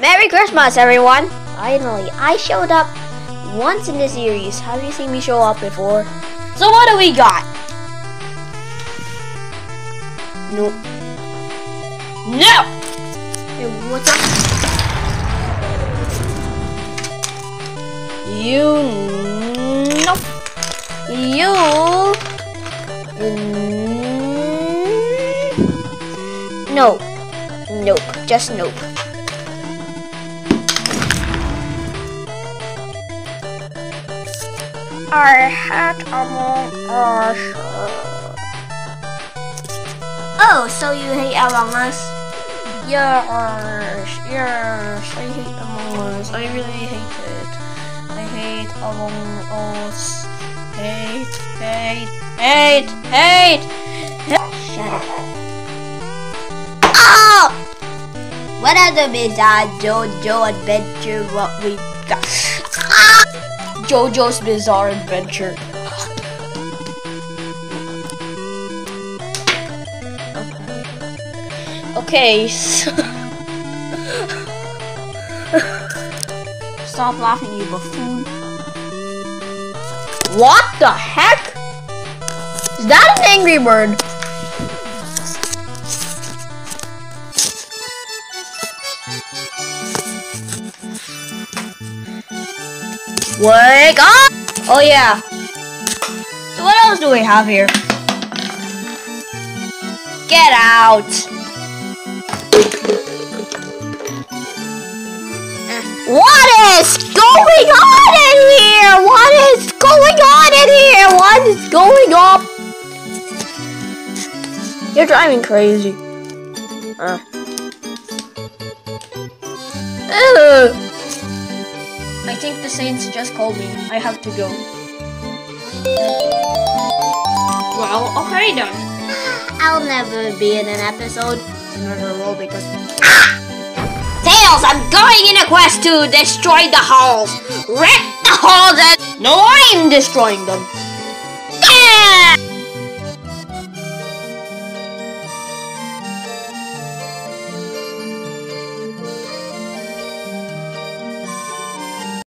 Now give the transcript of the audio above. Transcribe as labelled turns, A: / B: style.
A: Merry Christmas, everyone! Finally, I showed up once in the series. Have you seen me show up before? So what do we got? No. No! Hey, what's up? You... Nope. You... No. Nope. Just nope. I had Among Us. Oh, so you hate Among Us? Yes, yes, I hate Among Us. I really hate it. I hate Among Us. Hate, hate, hate, hate. Shut up. Oh! What the bizarre JoJo adventure? What we got? Ah! JoJo's Bizarre Adventure. Okay. so- Stop laughing, you buffoon. What the heck? Is that an angry bird? Wake up! Oh yeah. So what else do we have here? Get out! What is going on in here? What is going on in here? What is going on? You're driving crazy. Uh. Ugh. I think the Saints just called me. I have to go. Well, okay then. I'll never be in an episode. Never will because. Tails, I'm going in a quest to destroy the halls. Wreck the halls and. No, I'm destroying them.